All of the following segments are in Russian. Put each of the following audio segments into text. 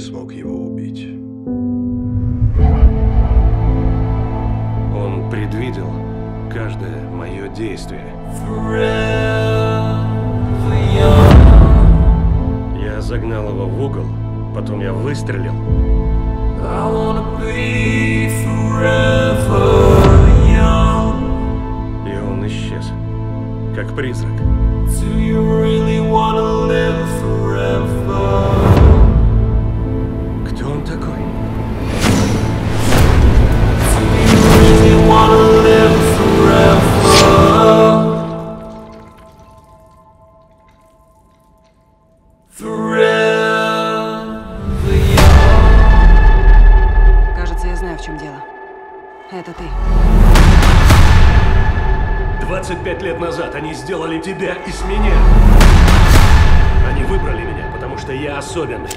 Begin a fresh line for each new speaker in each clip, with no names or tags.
смог его убить.
Он предвидел каждое мое действие. Я загнал его в угол, потом я выстрелил. И он исчез, как призрак. Кто
Кажется, я знаю, в чем дело. Это ты.
25 лет назад они сделали тебя из меня. Они выбрали меня, потому что я особенный.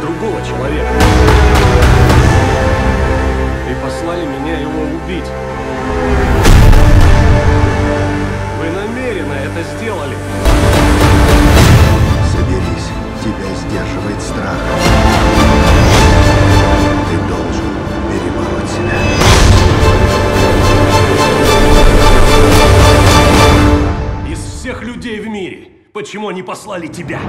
Другого человека. И послали меня его убить. Вы намеренно это сделали.
Соберись, тебя сдерживает страх. Ты должен перебороть себя.
Из всех людей в мире, почему они послали тебя?